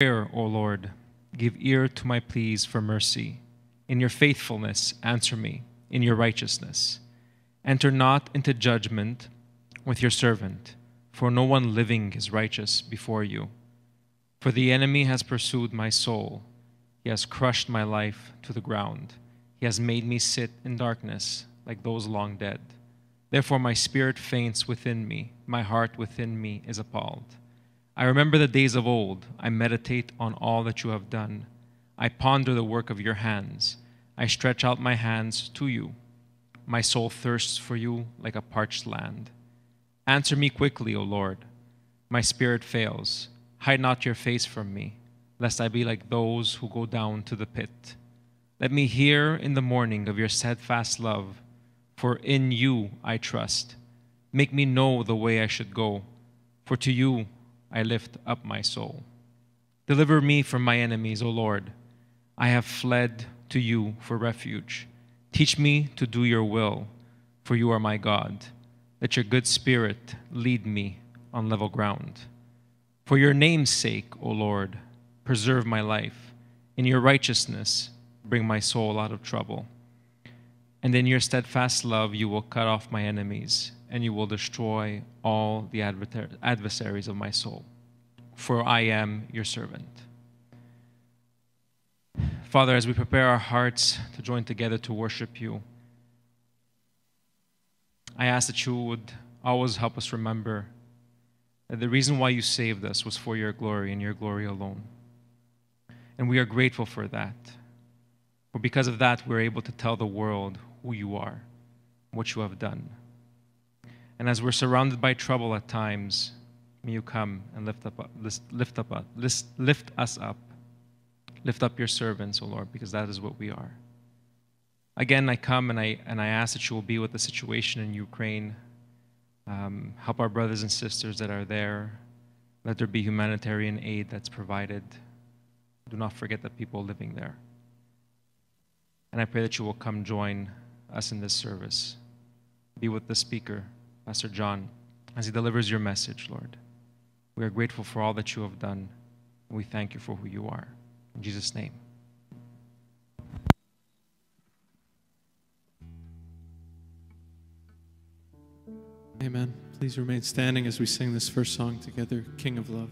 prayer, O Lord. Give ear to my pleas for mercy. In your faithfulness, answer me. In your righteousness. Enter not into judgment with your servant, for no one living is righteous before you. For the enemy has pursued my soul, he has crushed my life to the ground. He has made me sit in darkness like those long dead. Therefore, my spirit faints within me, my heart within me is appalled. I remember the days of old. I meditate on all that you have done. I ponder the work of your hands. I stretch out my hands to you. My soul thirsts for you like a parched land. Answer me quickly, O Lord. My spirit fails. Hide not your face from me, lest I be like those who go down to the pit. Let me hear in the morning of your steadfast love, for in you I trust. Make me know the way I should go, for to you I lift up my soul. Deliver me from my enemies, O Lord. I have fled to you for refuge. Teach me to do your will, for you are my God. Let your good spirit lead me on level ground. For your name's sake, O Lord, preserve my life. In your righteousness, bring my soul out of trouble. And in your steadfast love, you will cut off my enemies and you will destroy all the adversaries of my soul. For I am your servant. Father, as we prepare our hearts to join together to worship you, I ask that you would always help us remember that the reason why you saved us was for your glory and your glory alone. And we are grateful for that. For because of that, we're able to tell the world who you are, what you have done. And as we're surrounded by trouble at times, may you come and lift up, lift up, lift us up. Lift up your servants, O Lord, because that is what we are. Again, I come and I, and I ask that you will be with the situation in Ukraine. Um, help our brothers and sisters that are there. Let there be humanitarian aid that's provided. Do not forget the people living there. And I pray that you will come join us in this service. Be with the speaker. Pastor John, as he delivers your message, Lord. We are grateful for all that you have done, we thank you for who you are. In Jesus' name. Amen. Please remain standing as we sing this first song together, King of Love.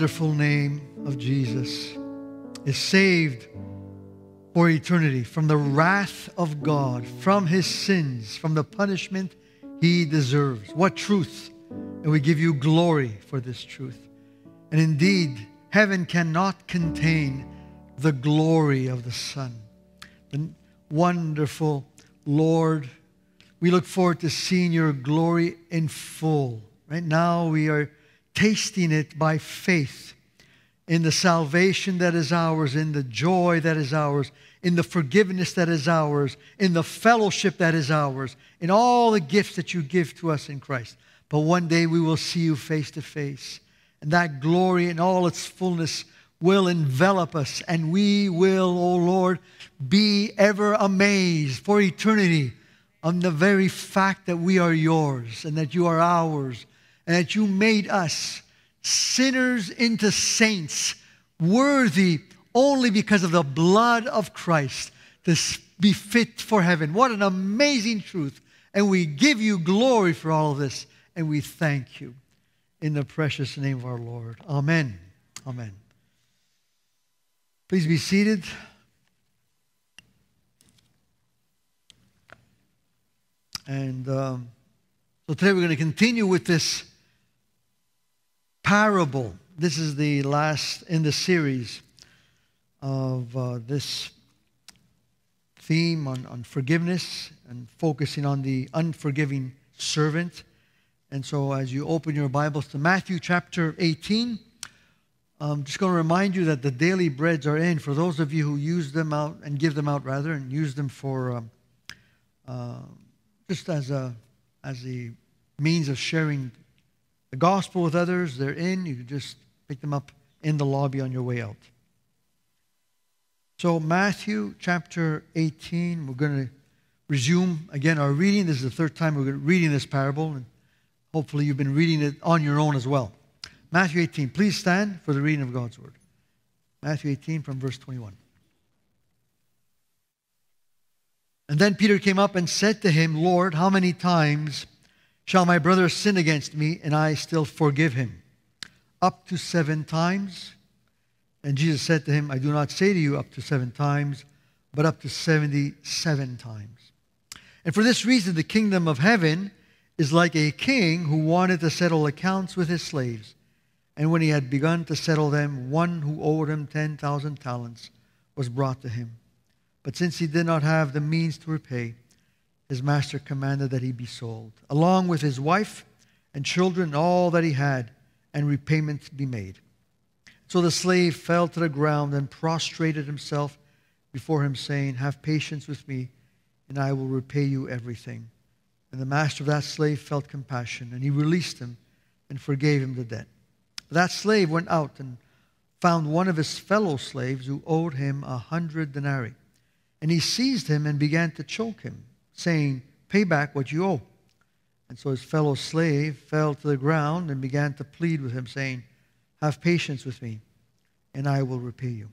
Wonderful name of Jesus is saved for eternity from the wrath of God, from his sins, from the punishment he deserves. What truth! And we give you glory for this truth. And indeed, heaven cannot contain the glory of the Son. The wonderful Lord, we look forward to seeing your glory in full. Right now, we are tasting it by faith in the salvation that is ours, in the joy that is ours, in the forgiveness that is ours, in the fellowship that is ours, in all the gifts that you give to us in Christ. But one day we will see you face to face. And that glory in all its fullness will envelop us. And we will, O oh Lord, be ever amazed for eternity on the very fact that we are yours and that you are ours and that you made us sinners into saints, worthy only because of the blood of Christ to be fit for heaven. What an amazing truth. And we give you glory for all of this, and we thank you in the precious name of our Lord. Amen. Amen. Please be seated. And um, so today we're going to continue with this parable. This is the last in the series of uh, this theme on, on forgiveness and focusing on the unforgiving servant. And so, as you open your Bibles to Matthew chapter 18, I'm just going to remind you that the daily breads are in for those of you who use them out and give them out rather, and use them for um, uh, just as a as a means of sharing the gospel with others. They're in. You can just pick them up in the lobby on your way out. So, Matthew chapter 18, we're going to resume again our reading. This is the third time we're reading this parable, and hopefully you've been reading it on your own as well. Matthew 18, please stand for the reading of God's word. Matthew 18 from verse 21. And then Peter came up and said to him, Lord, how many times Shall my brother sin against me and I still forgive him? Up to seven times? And Jesus said to him, I do not say to you up to seven times, but up to 77 times. And for this reason, the kingdom of heaven is like a king who wanted to settle accounts with his slaves. And when he had begun to settle them, one who owed him 10,000 talents was brought to him. But since he did not have the means to repay, his master commanded that he be sold, along with his wife and children, all that he had, and repayment be made. So the slave fell to the ground and prostrated himself before him, saying, Have patience with me, and I will repay you everything. And the master of that slave felt compassion, and he released him and forgave him the debt. That slave went out and found one of his fellow slaves who owed him a hundred denarii. And he seized him and began to choke him saying, Pay back what you owe. And so his fellow slave fell to the ground and began to plead with him, saying, Have patience with me, and I will repay you.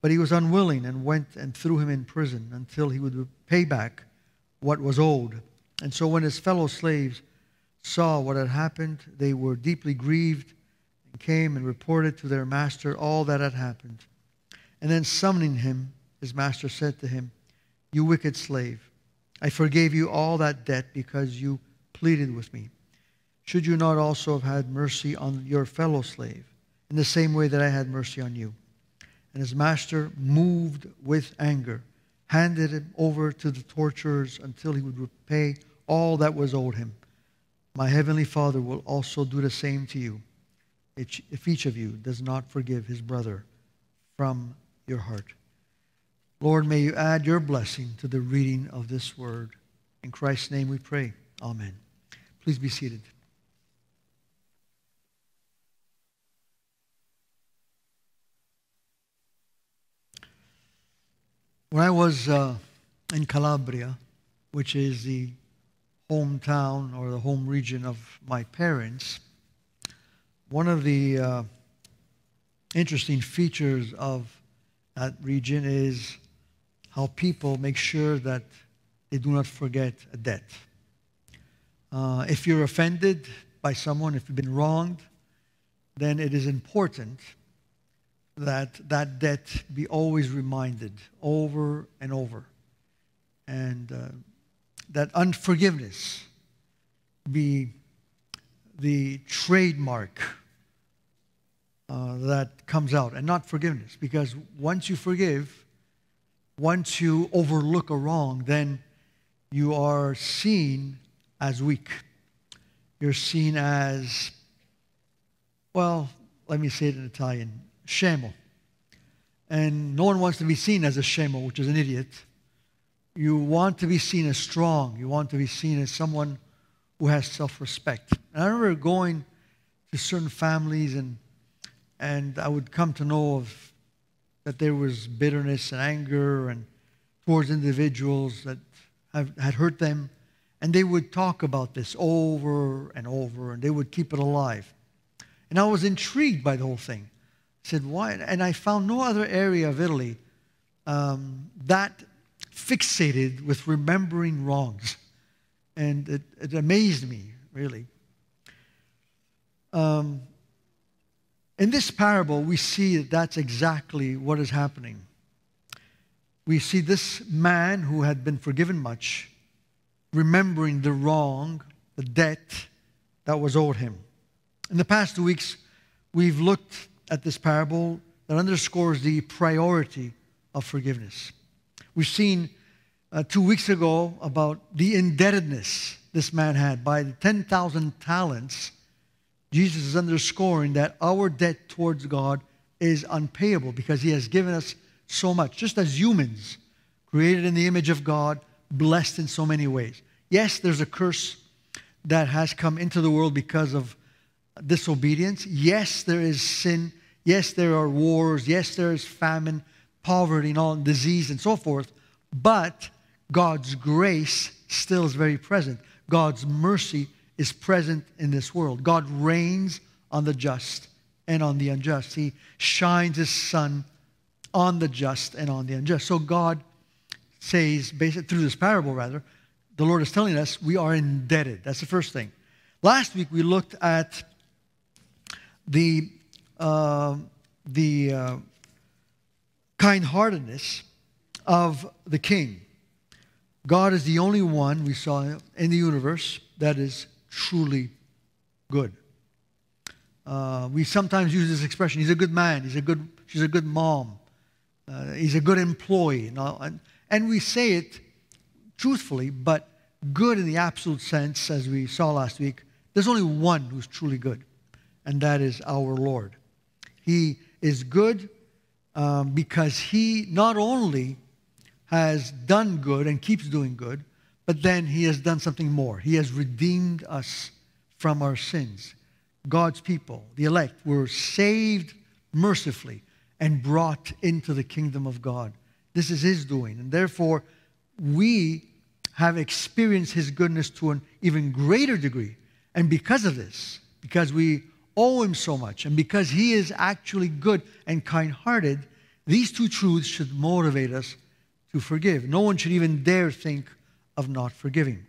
But he was unwilling and went and threw him in prison until he would pay back what was owed. And so when his fellow slaves saw what had happened, they were deeply grieved and came and reported to their master all that had happened. And then summoning him, his master said to him, You wicked slave. I forgave you all that debt because you pleaded with me. Should you not also have had mercy on your fellow slave in the same way that I had mercy on you? And his master, moved with anger, handed him over to the torturers until he would repay all that was owed him. My heavenly Father will also do the same to you if each of you does not forgive his brother from your heart. Lord, may you add your blessing to the reading of this word. In Christ's name we pray. Amen. Please be seated. When I was uh, in Calabria, which is the hometown or the home region of my parents, one of the uh, interesting features of that region is how people make sure that they do not forget a debt. Uh, if you're offended by someone, if you've been wronged, then it is important that that debt be always reminded over and over. And uh, that unforgiveness be the trademark uh, that comes out, and not forgiveness. Because once you forgive, once you overlook a wrong, then you are seen as weak. You're seen as, well, let me say it in Italian, scemo. And no one wants to be seen as a scemo, which is an idiot. You want to be seen as strong. You want to be seen as someone who has self-respect. And I remember going to certain families and and I would come to know of that there was bitterness and anger and towards individuals that have, had hurt them. And they would talk about this over and over, and they would keep it alive. And I was intrigued by the whole thing. I said, why? And I found no other area of Italy um, that fixated with remembering wrongs. And it, it amazed me, really. Um, in this parable, we see that that's exactly what is happening. We see this man who had been forgiven much, remembering the wrong, the debt that was owed him. In the past two weeks, we've looked at this parable that underscores the priority of forgiveness. We've seen uh, two weeks ago about the indebtedness this man had by the 10,000 talents Jesus is underscoring that our debt towards God is unpayable because He has given us so much, just as humans, created in the image of God, blessed in so many ways. Yes, there's a curse that has come into the world because of disobedience. Yes, there is sin. Yes, there are wars. Yes, there is famine, poverty, and all, disease, and so forth. But God's grace still is very present. God's mercy is present in this world. God rains on the just and on the unjust. He shines his sun on the just and on the unjust. So God says, basically through this parable rather, the Lord is telling us we are indebted. That's the first thing. Last week we looked at the uh, the uh, kind-heartedness of the king. God is the only one we saw in the universe that is truly good. Uh, we sometimes use this expression, he's a good man, he's a good, she's a good mom, uh, he's a good employee. And, and, and we say it truthfully, but good in the absolute sense, as we saw last week, there's only one who's truly good, and that is our Lord. He is good um, because he not only has done good and keeps doing good, but then he has done something more. He has redeemed us from our sins. God's people, the elect, were saved mercifully and brought into the kingdom of God. This is his doing. And therefore, we have experienced his goodness to an even greater degree. And because of this, because we owe him so much, and because he is actually good and kind hearted, these two truths should motivate us to forgive. No one should even dare think of not forgiving.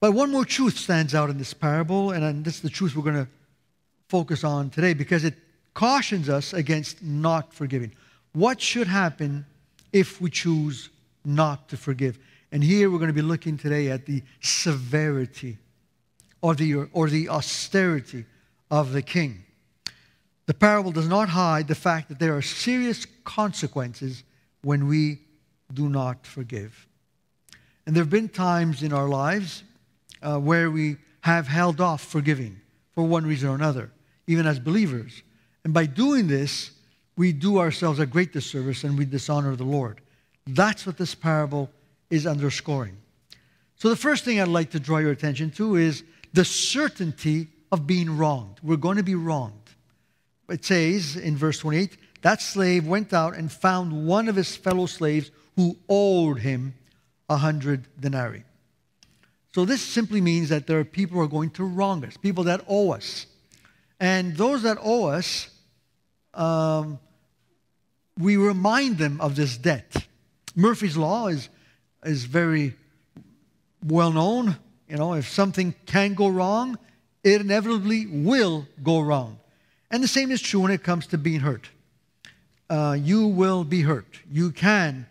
But one more truth stands out in this parable, and this is the truth we're going to focus on today because it cautions us against not forgiving. What should happen if we choose not to forgive? And here we're going to be looking today at the severity or the, or the austerity of the king. The parable does not hide the fact that there are serious consequences when we do not forgive. And there have been times in our lives uh, where we have held off forgiving for one reason or another, even as believers. And by doing this, we do ourselves a great disservice and we dishonor the Lord. That's what this parable is underscoring. So, the first thing I'd like to draw your attention to is the certainty of being wronged. We're going to be wronged. It says in verse 28 that slave went out and found one of his fellow slaves who owed him a hundred denarii. So this simply means that there are people who are going to wrong us, people that owe us. And those that owe us, um, we remind them of this debt. Murphy's Law is, is very well known. You know, if something can go wrong, it inevitably will go wrong. And the same is true when it comes to being hurt. uh, you will be hurt. You can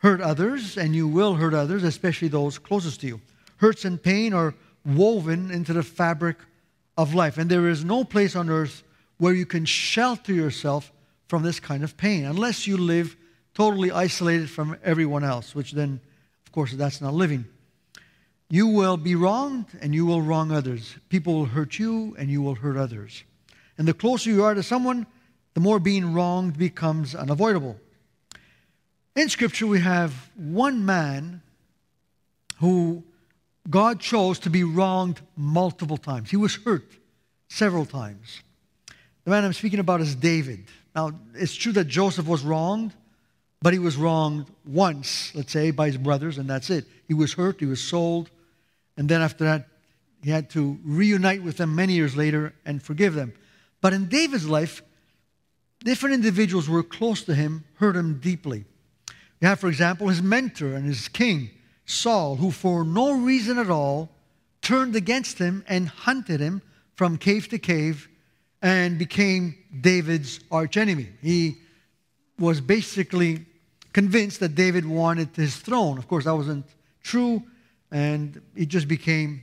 hurt others, and you will hurt others, especially those closest to you. Hurts and pain are woven into the fabric of life, and there is no place on earth where you can shelter yourself from this kind of pain unless you live totally isolated from everyone else, which then, of course, that's not living. You will be wronged and you will wrong others. People will hurt you and you will hurt others. And the closer you are to someone, the more being wronged becomes unavoidable. In Scripture, we have one man who God chose to be wronged multiple times. He was hurt several times. The man I'm speaking about is David. Now, it's true that Joseph was wronged, but he was wronged once, let's say, by his brothers, and that's it. He was hurt, he was sold, and then after that, he had to reunite with them many years later and forgive them. But in David's life, different individuals were close to him hurt him deeply. You have, for example, his mentor and his king, Saul, who for no reason at all turned against him and hunted him from cave to cave and became David's archenemy. He was basically convinced that David wanted his throne. Of course, that wasn't true, and he just became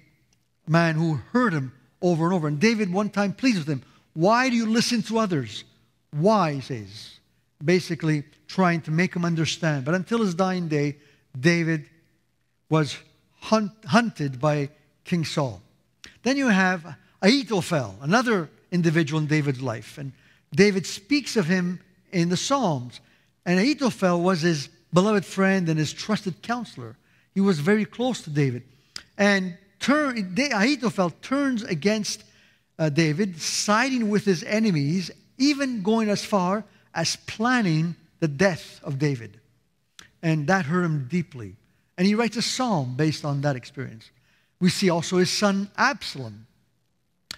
a man who hurt him over and over. And David one time pleads with him, Why do you listen to others? Why, he says. Basically, trying to make him understand. But until his dying day, David was hunt, hunted by King Saul. Then you have Ahithophel, another individual in David's life. And David speaks of him in the Psalms. And Ahithophel was his beloved friend and his trusted counselor. He was very close to David. And turn, Ahithophel turns against uh, David, siding with his enemies, even going as far as planning the death of David. And that hurt him deeply. And he writes a psalm based on that experience. We see also his son Absalom,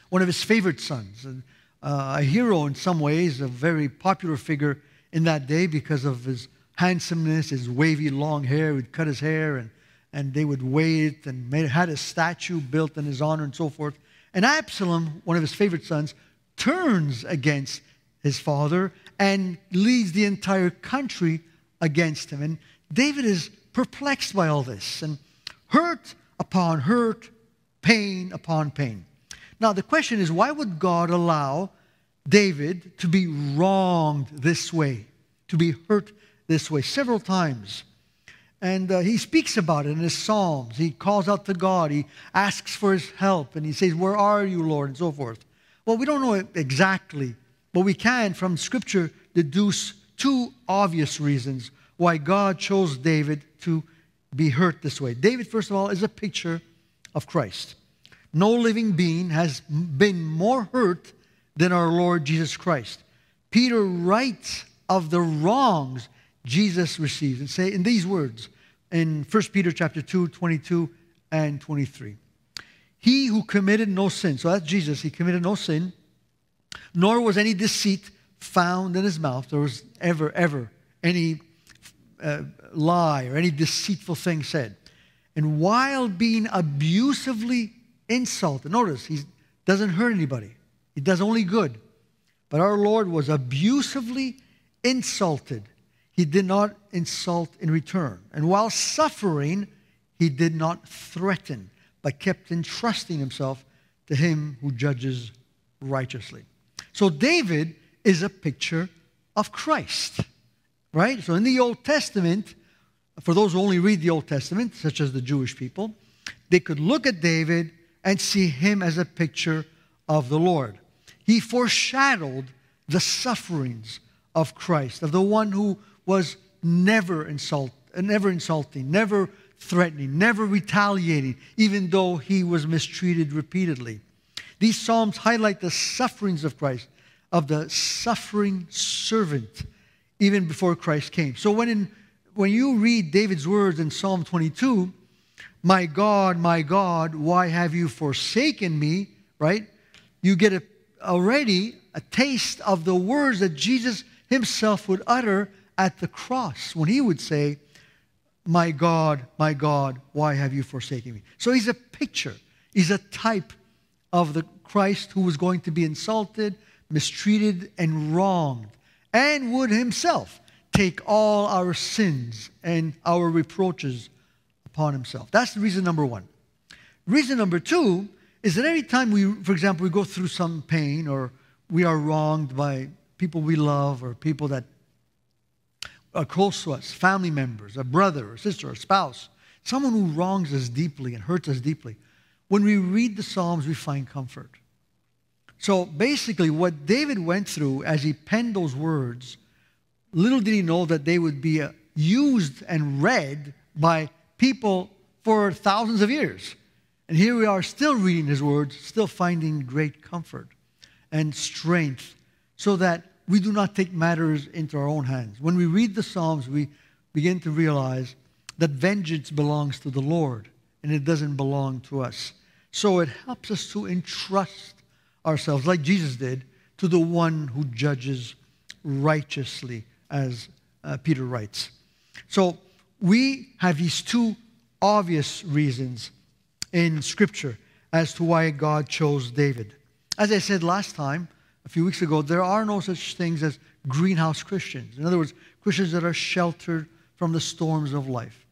one of his favorite sons, and, uh, a hero in some ways, a very popular figure in that day because of his handsomeness, his wavy long hair. He'd cut his hair and, and they would weigh it and made, had a statue built in his honor and so forth. And Absalom, one of his favorite sons, turns against his father and leads the entire country against him. And David is perplexed by all this and hurt upon hurt, pain upon pain. Now, the question is why would God allow David to be wronged this way, to be hurt this way several times? And uh, he speaks about it in his Psalms. He calls out to God. He asks for his help. And he says, Where are you, Lord? And so forth. Well, we don't know exactly, but we can, from Scripture, deduce two obvious reasons why God chose David to be hurt this way. David, first of all, is a picture of Christ. No living being has been more hurt than our Lord Jesus Christ. Peter writes of the wrongs Jesus received and say in these words in 1 Peter chapter 2, 22 and 23. He who committed no sin, so that's Jesus, he committed no sin, nor was any deceit found in his mouth. There was ever, ever any uh, lie or any deceitful thing said. And while being abusively insulted, notice he doesn't hurt anybody, he does only good. But our Lord was abusively insulted. He did not insult in return. And while suffering, he did not threaten, but kept entrusting himself to him who judges righteously. So David is a picture of Christ, right? So in the Old Testament, for those who only read the Old Testament, such as the Jewish people, they could look at David and see him as a picture of the Lord. He foreshadowed the sufferings of Christ, of the one who was never insult, never insulting, never threatening, never retaliating, even though he was mistreated repeatedly. These Psalms highlight the sufferings of Christ, of the suffering servant, even before Christ came. So when, in, when you read David's words in Psalm 22, my God, my God, why have you forsaken me? Right? You get a, already a taste of the words that Jesus himself would utter at the cross when he would say, My God, my God, why have you forsaken me? So he's a picture, he's a type of the Christ who was going to be insulted, mistreated, and wronged. and would himself take all our sins and our reproaches upon himself. That's the reason number one. Reason number two is that every time we, for example, we go through some pain or we are wronged by people we love or people that are close to us, family members, a brother or sister or spouse, someone who wrongs us deeply and hurts us deeply, when we read the Psalms, we find comfort. So basically, what David went through as he penned those words, little did he know that they would be uh, used and read by people for thousands of years. And here we are still reading his words, still finding great comfort and strength so that we do not take matters into our own hands. When we read the Psalms, we begin to realize that vengeance belongs to the Lord and it doesn't belong to us. So it helps us to entrust ourselves, like Jesus did, to the one who judges righteously, as uh, Peter writes. So we have these two obvious reasons in Scripture as to why God chose David. As I said last time, a few weeks ago, there are no such things as greenhouse Christians. In other words, Christians that are sheltered from the storms of life.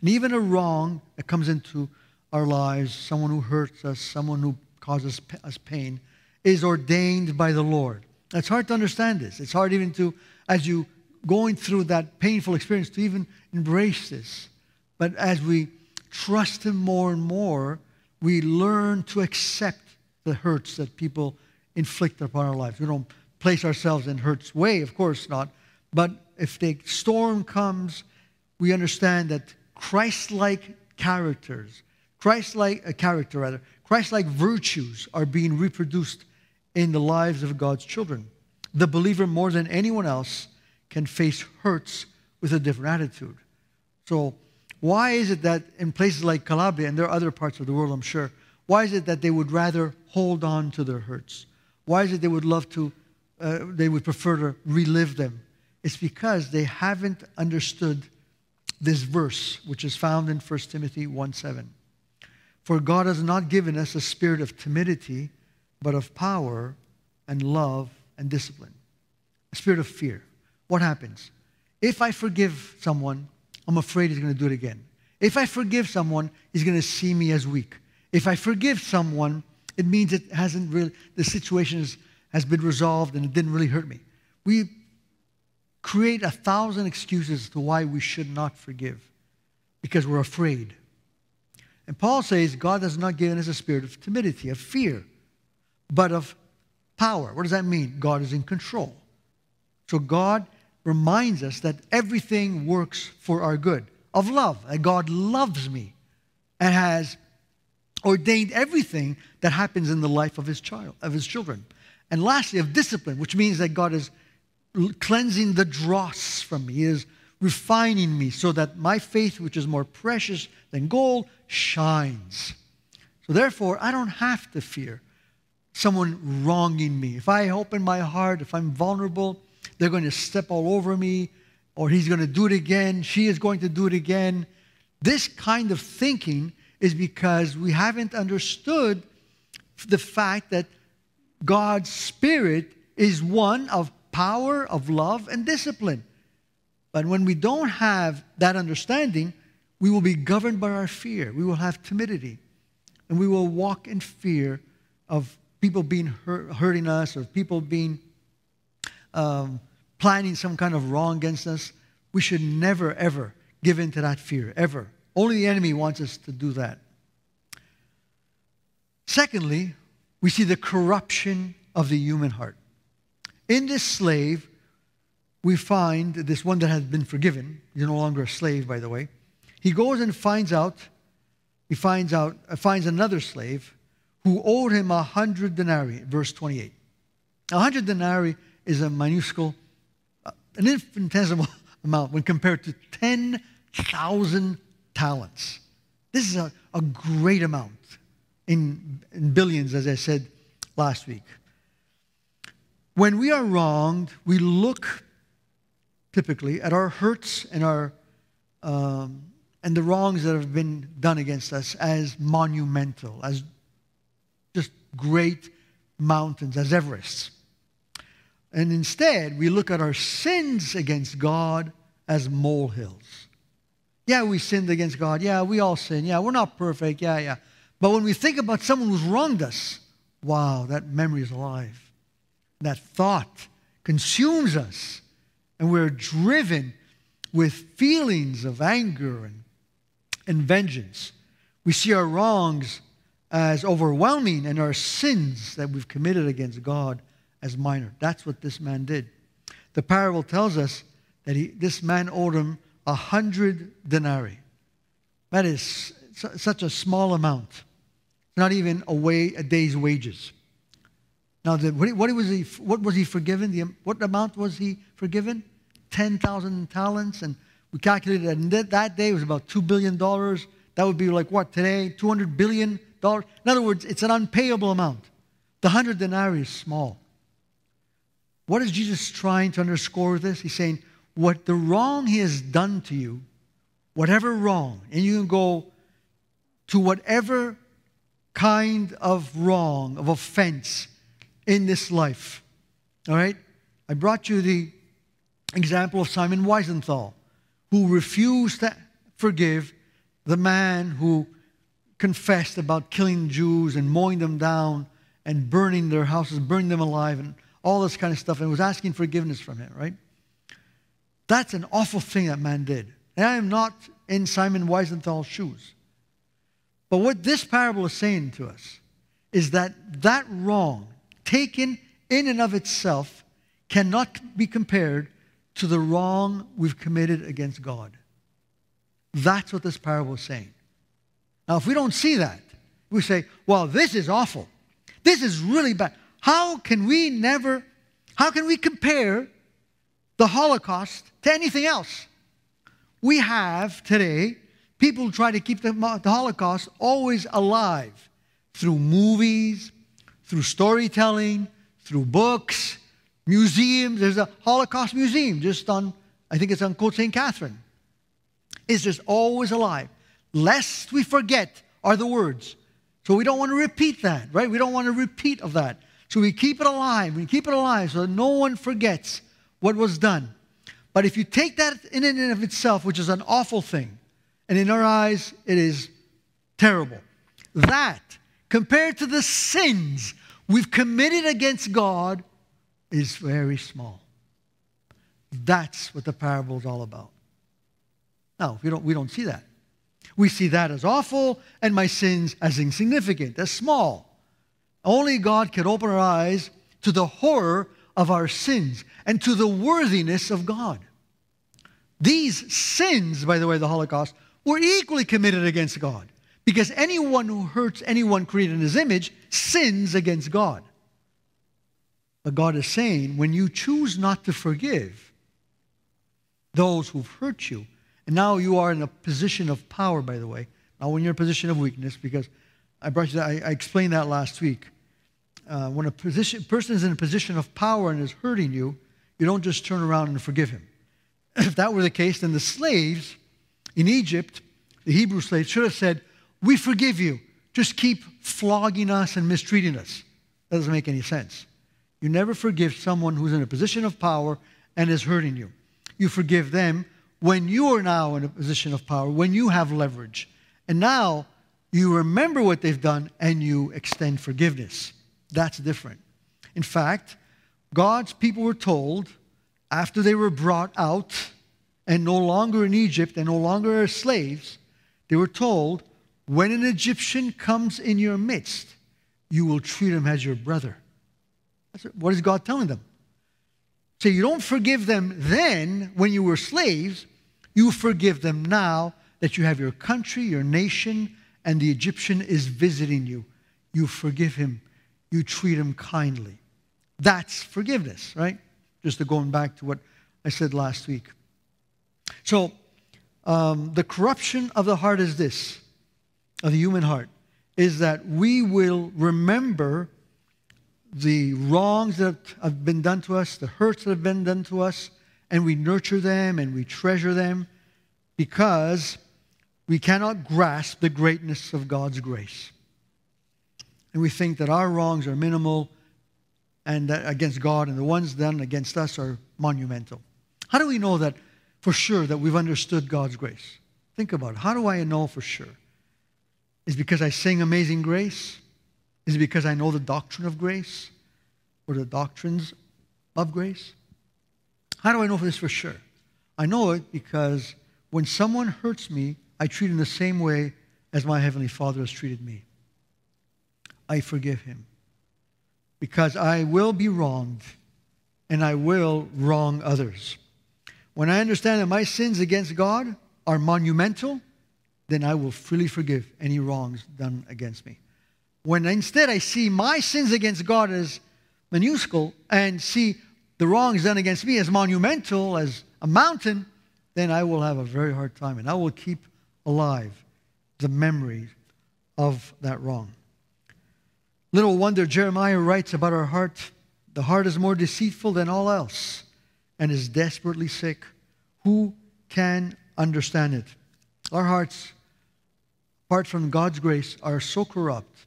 And even a wrong that comes into our lives, someone who hurts us, someone who causes us pain, is ordained by the Lord. It's hard to understand this. It's hard even to, as you going through that painful experience, to even embrace this. But as we trust Him more and more, we learn to accept the hurts that people inflict upon our lives. We don't place ourselves in hurt's way, of course not. But if the storm comes, we understand that Christ-like characters, Christ-like a uh, character rather, Christ-like virtues are being reproduced in the lives of God's children. The believer, more than anyone else, can face hurts with a different attitude. So, why is it that in places like Calabria, and there are other parts of the world, I'm sure, why is it that they would rather hold on to their hurts? Why is it they would love to, uh, they would prefer to relive them? It's because they haven't understood this verse, which is found in 1 Timothy 1 7. For God has not given us a spirit of timidity, but of power and love and discipline. A spirit of fear. What happens? If I forgive someone, I'm afraid he's going to do it again. If I forgive someone, he's going to see me as weak. If I forgive someone, it means it hasn't really, the situation has been resolved and it didn't really hurt me. We create a thousand excuses to why we should not forgive because we're afraid. And Paul says God has not given us a spirit of timidity, of fear, but of power. What does that mean? God is in control. So God reminds us that everything works for our good, of love, that God loves me and has ordained everything that happens in the life of his child, of his children. And lastly, of discipline, which means that God is cleansing the dross from me. He is refining me so that my faith, which is more precious than gold, shines. So therefore, I don't have to fear someone wronging me. If I open my heart, if I'm vulnerable, they're going to step all over me, or he's going to do it again, she is going to do it again. This kind of thinking is because we haven't understood the fact that God's Spirit is one of power, of love, and discipline. But when we don't have that understanding, we will be governed by our fear. We will have timidity. And we will walk in fear of people being hurt, hurting us or people being um, planning some kind of wrong against us. We should never, ever give in to that fear, ever. Only the enemy wants us to do that. Secondly, we see the corruption of the human heart. In this slave, we find this one that has been forgiven. He's no longer a slave, by the way. He goes and finds out, he finds out, uh, finds another slave who owed him a hundred denarii, verse 28. A hundred denarii is a minuscule, uh, an infinitesimal amount when compared to 10,000 talents. This is a, a great amount in, in billions, as I said last week. When we are wronged, we look typically at our hurts and our um, and the wrongs that have been done against us as monumental, as just great mountains, as Everests. And instead, we look at our sins against God as molehills. Yeah, we sinned against God. Yeah, we all sin. Yeah, we're not perfect. Yeah, yeah. But when we think about someone who's wronged us, wow, that memory is alive. That thought consumes us, and we're driven with feelings of anger and, and vengeance. We see our wrongs as overwhelming and our sins that we've committed against God as minor. That's what this man did. The parable tells us that he, this man owed him a hundred denarii. That is su- such a small amount. Not even a, way, a day's wages. Now, the, what, was he, what was he forgiven? The, what amount was he forgiven? 10,000 talents. And we calculated that that day was about $2 billion. That would be like what today? $200 billion? In other words, it's an unpayable amount. The 100 denarii is small. What is Jesus trying to underscore with this? He's saying, what the wrong he has done to you, whatever wrong, and you can go to whatever kind of wrong, of offense in this life. All right? I brought you the example of Simon Wiesenthal, who refused to forgive the man who confessed about killing Jews and mowing them down and burning their houses, burning them alive, and all this kind of stuff, and was asking forgiveness from him, right? That's an awful thing that man did. And I am not in Simon Wiesenthal's shoes. But what this parable is saying to us is that that wrong, taken in and of itself, cannot be compared to the wrong we've committed against God. That's what this parable is saying. Now, if we don't see that, we say, well, this is awful. This is really bad. How can we never, how can we compare the Holocaust to anything else? We have today people try to keep the, the Holocaust always alive through movies, through storytelling, through books, museums. There's a Holocaust museum just on, I think it's on Côte St. Catherine. It's just always alive. Lest we forget are the words. So we don't want to repeat that, right? We don't want to repeat of that. So we keep it alive. We keep it alive so that no one forgets what was done. But if you take that in and of itself, which is an awful thing, and in our eyes it is terrible, that compared to the sins we've committed against God is very small. That's what the parable is all about. Now, we don't, we don't see that. We see that as awful and my sins as insignificant, as small. Only God can open our eyes to the horror of our sins and to the worthiness of God. These sins, by the way, the Holocaust, were equally committed against God because anyone who hurts anyone created in his image sins against God. But God is saying, when you choose not to forgive those who've hurt you, and now you are in a position of power, by the way, not when you're in a position of weakness, because I brought you that, I, I explained that last week. Uh, when a position, person is in a position of power and is hurting you, you don't just turn around and forgive him. If that were the case, then the slaves in Egypt, the Hebrew slaves, should have said, We forgive you. Just keep flogging us and mistreating us. That doesn't make any sense. You never forgive someone who's in a position of power and is hurting you. You forgive them when you are now in a position of power, when you have leverage. And now you remember what they've done and you extend forgiveness. That's different. In fact, God's people were told after they were brought out and no longer in Egypt and no longer as slaves, they were told, when an Egyptian comes in your midst, you will treat him as your brother. What is God telling them? So you don't forgive them then when you were slaves, you forgive them now that you have your country, your nation, and the Egyptian is visiting you. You forgive him, you treat him kindly. That's forgiveness, right? Just to going back to what I said last week. So, um, the corruption of the heart is this, of the human heart, is that we will remember the wrongs that have been done to us, the hurts that have been done to us, and we nurture them and we treasure them because we cannot grasp the greatness of God's grace. And we think that our wrongs are minimal and that against God, and the ones done against us are monumental. How do we know that for sure that we've understood God's grace? Think about it. How do I know for sure? Is it because I sing Amazing Grace? Is it because I know the doctrine of grace or the doctrines of grace? How do I know this for sure? I know it because when someone hurts me, I treat him the same way as my Heavenly Father has treated me. I forgive him because I will be wronged and I will wrong others. When I understand that my sins against God are monumental, then I will freely forgive any wrongs done against me. When instead I see my sins against God as minuscule and see the wrongs done against me as monumental, as a mountain, then I will have a very hard time and I will keep alive the memory of that wrong. Little wonder Jeremiah writes about our heart the heart is more deceitful than all else and is desperately sick. Who can understand it? Our hearts, apart from God's grace, are so corrupt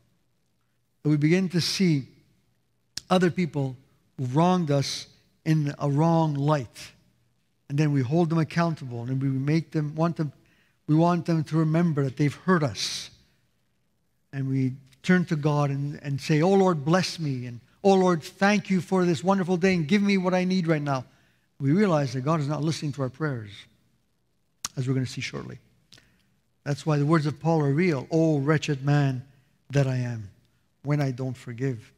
that we begin to see other people who wronged us in a wrong light. And then we hold them accountable and we make them want them we want them to remember that they've hurt us. And we turn to God and, and say, Oh Lord, bless me. And oh Lord, thank you for this wonderful day and give me what I need right now. We realize that God is not listening to our prayers, as we're going to see shortly. That's why the words of Paul are real. Oh, wretched man that I am, when I don't forgive.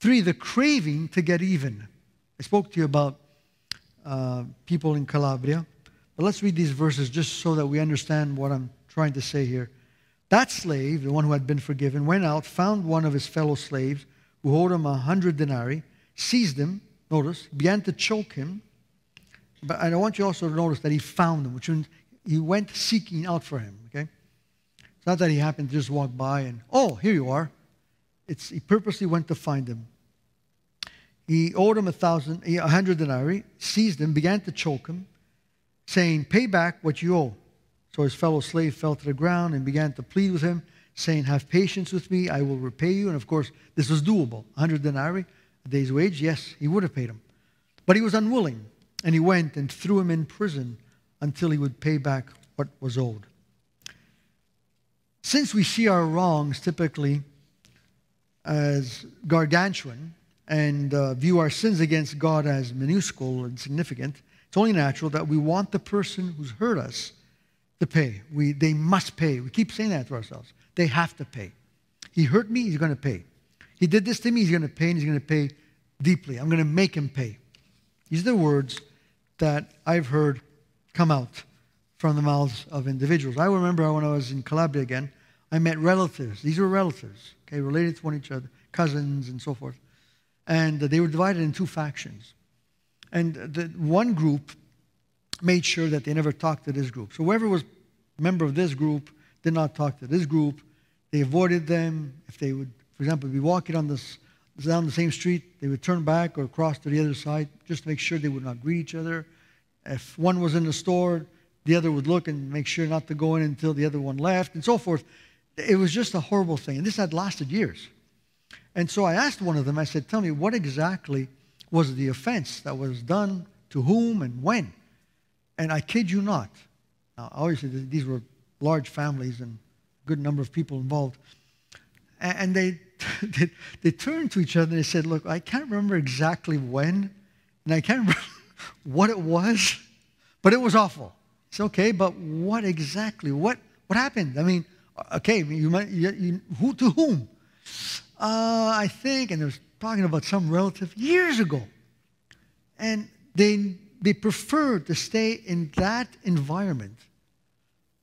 Three, the craving to get even. I spoke to you about uh, people in Calabria. But let's read these verses just so that we understand what I'm trying to say here. That slave, the one who had been forgiven, went out, found one of his fellow slaves who owed him a hundred denarii, seized him, notice, began to choke him. But I want you also to notice that he found him, which means he went seeking out for him, okay? It's not that he happened to just walk by and, oh, here you are. It's, he purposely went to find him. He owed him a thousand, a hundred denarii, seized him, began to choke him, saying, Pay back what you owe. So his fellow slave fell to the ground and began to plead with him, saying, Have patience with me, I will repay you. And of course, this was doable. A 100 denarii, a day's wage, yes, he would have paid him. But he was unwilling, and he went and threw him in prison until he would pay back what was owed. Since we see our wrongs typically as gargantuan and uh, view our sins against God as minuscule and significant, it's only natural that we want the person who's hurt us to pay. We, they must pay. We keep saying that to ourselves. They have to pay. He hurt me, he's going to pay. He did this to me, he's going to pay, and he's going to pay deeply. I'm going to make him pay. These are the words that I've heard come out from the mouths of individuals. I remember when I was in Calabria again, I met relatives. These were relatives, okay, related to one each other, cousins and so forth. And they were divided in two factions. And the one group made sure that they never talked to this group. So whoever was a member of this group did not talk to this group. They avoided them. If they would, for example, be walking on this down the same street, they would turn back or cross to the other side just to make sure they would not greet each other. If one was in the store, the other would look and make sure not to go in until the other one left, and so forth. It was just a horrible thing. And this had lasted years. And so I asked one of them, I said, Tell me, what exactly was the offense that was done to whom and when. And I kid you not. Now, obviously, these were large families and a good number of people involved. And they, they, they turned to each other and they said, Look, I can't remember exactly when, and I can't remember what it was, but it was awful. It's okay, but what exactly? What, what happened? I mean, okay, you, you, you who, to whom? Uh, I think, and there's talking about some relative years ago. And they, they preferred to stay in that environment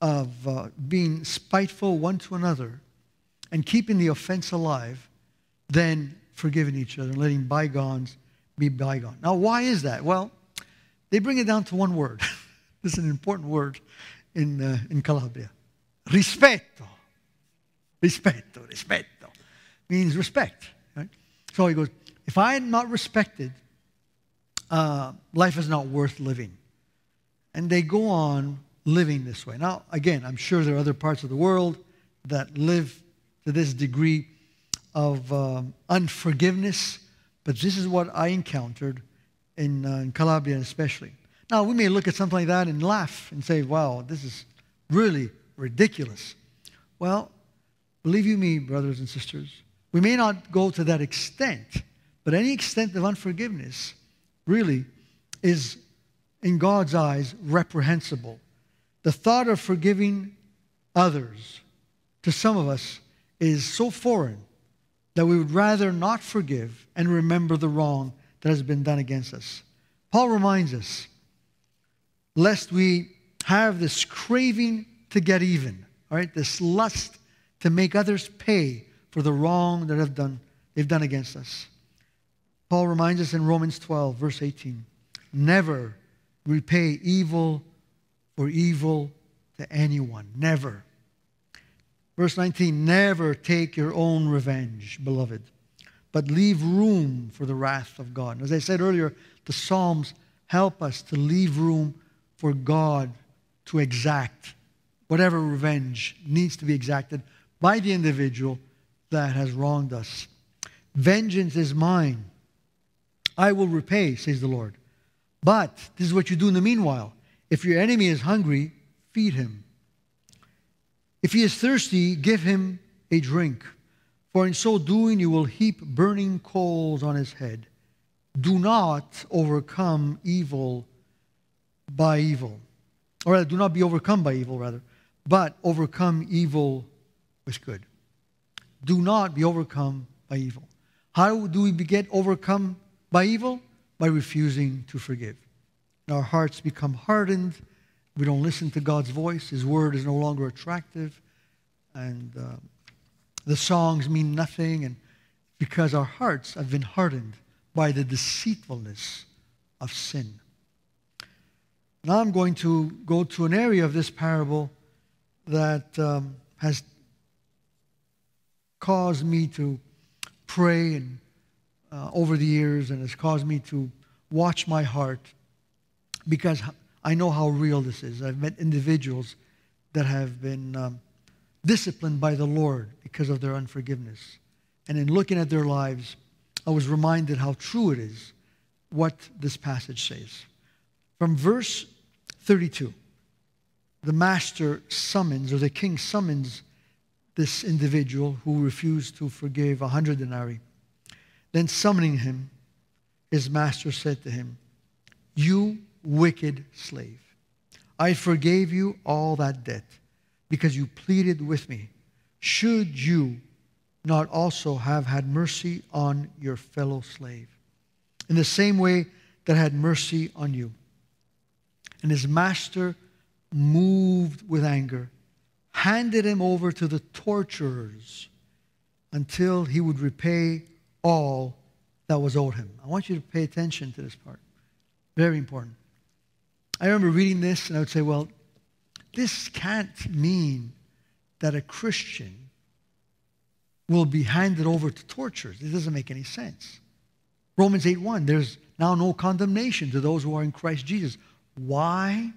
of uh, being spiteful one to another and keeping the offense alive than forgiving each other and letting bygones be bygone. Now, why is that? Well, they bring it down to one word. this is an important word in, uh, in Calabria. Rispetto. Rispetto, rispetto. Means respect. So he goes, if I am not respected, uh, life is not worth living. And they go on living this way. Now, again, I'm sure there are other parts of the world that live to this degree of um, unforgiveness. But this is what I encountered in, uh, in Calabria, especially. Now, we may look at something like that and laugh and say, wow, this is really ridiculous. Well, believe you me, brothers and sisters, we may not go to that extent, but any extent of unforgiveness really is, in God's eyes, reprehensible. The thought of forgiving others to some of us is so foreign that we would rather not forgive and remember the wrong that has been done against us. Paul reminds us, lest we have this craving to get even, all right, this lust to make others pay for the wrong that have done, they've done against us. Paul reminds us in Romans 12, verse 18 never repay evil for evil to anyone. Never. Verse 19 Never take your own revenge, beloved, but leave room for the wrath of God. As I said earlier, the Psalms help us to leave room for God to exact whatever revenge needs to be exacted by the individual that has wronged us. Vengeance is mine. I will repay, says the Lord. But this is what you do in the meanwhile. If your enemy is hungry, feed him. If he is thirsty, give him a drink. For in so doing, you will heap burning coals on his head. Do not overcome evil by evil. Or rather, do not be overcome by evil, rather, but overcome evil with good. Do not be overcome by evil. How do we get overcome by evil? By refusing to forgive. Our hearts become hardened. We don't listen to God's voice. His word is no longer attractive. And uh, the songs mean nothing. And because our hearts have been hardened by the deceitfulness of sin. Now I'm going to go to an area of this parable that um, has caused me to pray and uh, over the years and has caused me to watch my heart because I know how real this is. I've met individuals that have been um, disciplined by the Lord because of their unforgiveness. And in looking at their lives, I was reminded how true it is what this passage says. From verse 32, the master summons, or the king summons this individual who refused to forgive a hundred denarii. Then summoning him, his master said to him, You wicked slave, I forgave you all that debt because you pleaded with me. Should you not also have had mercy on your fellow slave in the same way that had mercy on you? And his master, moved with anger, handed him over to the torturers until he would repay all that was owed him. I want you to pay attention to this part. Very important. I remember reading this and I would say, well, this can't mean that a Christian will be handed over to tortures. It doesn't make any sense. Romans 8:1, there's now no condemnation to those who are in Christ Jesus. Why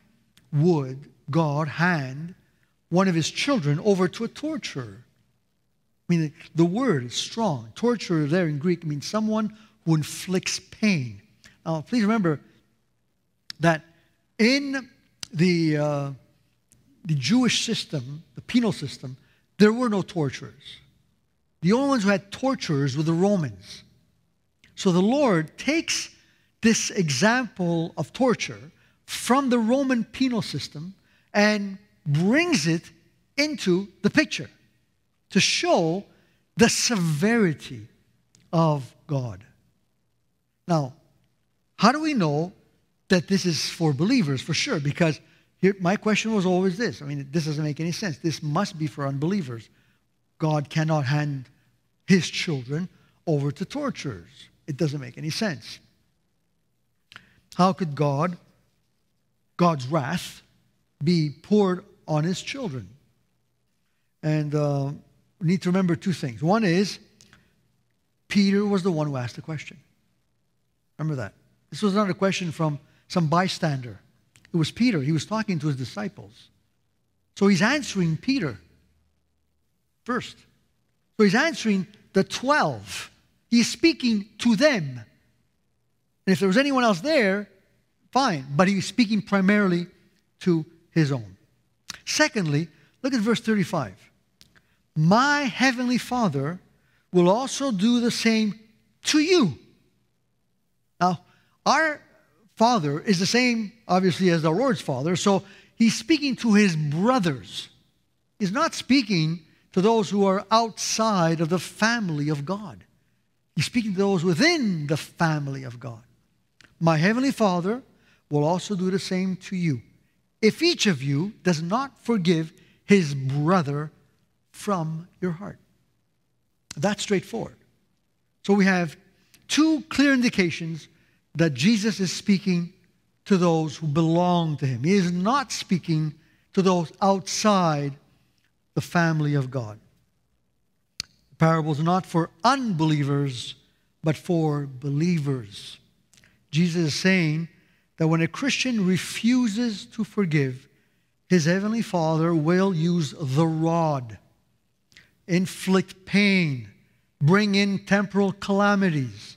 would God hand one of his children over to a torturer. I mean, the word is strong. Torturer there in Greek means someone who inflicts pain. Now, please remember that in the, uh, the Jewish system, the penal system, there were no torturers. The only ones who had torturers were the Romans. So the Lord takes this example of torture from the Roman penal system and brings it into the picture to show the severity of God. Now, how do we know that this is for believers? For sure, because here, my question was always this. I mean, this doesn't make any sense. This must be for unbelievers. God cannot hand his children over to torturers. It doesn't make any sense. How could God, God's wrath, be poured on his children. And uh, we need to remember two things. One is, Peter was the one who asked the question. Remember that. This was not a question from some bystander. It was Peter. He was talking to his disciples. So he's answering Peter first. So he's answering the 12. He's speaking to them. And if there was anyone else there, fine. But he's speaking primarily to his own. Secondly, look at verse 35. My heavenly Father will also do the same to you. Now, our Father is the same, obviously, as our Lord's Father. So he's speaking to his brothers. He's not speaking to those who are outside of the family of God. He's speaking to those within the family of God. My heavenly Father will also do the same to you. If each of you does not forgive his brother from your heart. That's straightforward. So we have two clear indications that Jesus is speaking to those who belong to him. He is not speaking to those outside the family of God. The parables are not for unbelievers, but for believers. Jesus is saying that when a Christian refuses to forgive, his heavenly Father will use the rod, inflict pain, bring in temporal calamities.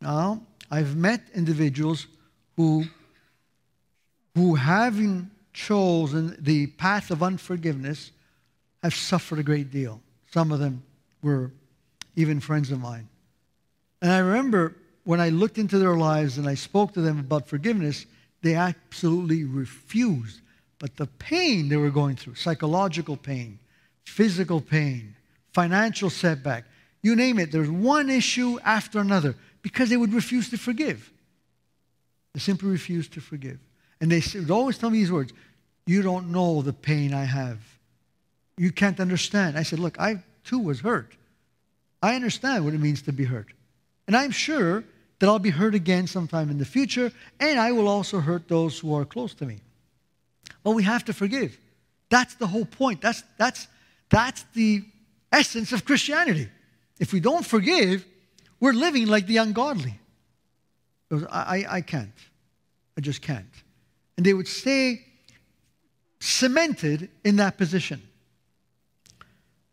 Now, I've met individuals who, who having chosen the path of unforgiveness, have suffered a great deal. Some of them were even friends of mine. And I remember when I looked into their lives and I spoke to them about forgiveness, they absolutely refused. But the pain they were going through psychological pain, physical pain, financial setback you name it, there's one issue after another because they would refuse to forgive. They simply refused to forgive. And they would always tell me these words You don't know the pain I have. You can't understand. I said, Look, I too was hurt. I understand what it means to be hurt. And I'm sure that I'll be hurt again sometime in the future, and I will also hurt those who are close to me. But we have to forgive. That's the whole point. That's, that's, that's the essence of Christianity. If we don't forgive, we're living like the ungodly. I, I, I can't. I just can't. And they would stay cemented in that position.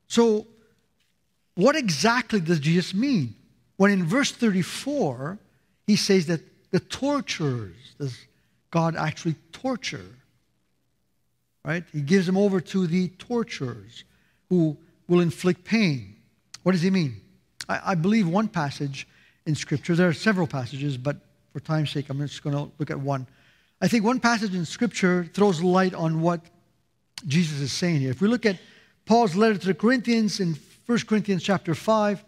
So, what exactly does Jesus mean? When in verse 34, he says that the torturers, does God actually torture? Right? He gives them over to the torturers who will inflict pain. What does he mean? I, I believe one passage in Scripture, there are several passages, but for time's sake, I'm just going to look at one. I think one passage in Scripture throws light on what Jesus is saying here. If we look at Paul's letter to the Corinthians in 1 Corinthians chapter 5,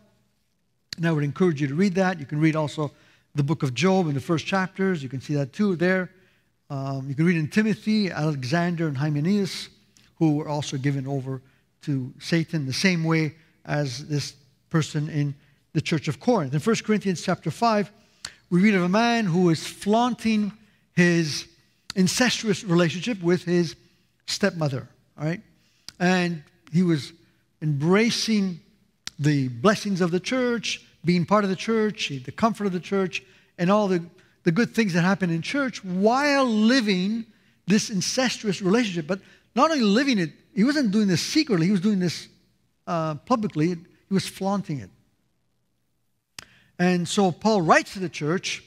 and I would encourage you to read that. You can read also the book of Job in the first chapters. You can see that too there. Um, you can read in Timothy, Alexander and Hymenaeus, who were also given over to Satan the same way as this person in the church of Corinth. In 1 Corinthians chapter 5, we read of a man who is flaunting his incestuous relationship with his stepmother, all right? And he was embracing the blessings of the church, being part of the church, the comfort of the church, and all the, the good things that happen in church while living this incestuous relationship. But not only living it, he wasn't doing this secretly, he was doing this uh, publicly, he was flaunting it. And so Paul writes to the church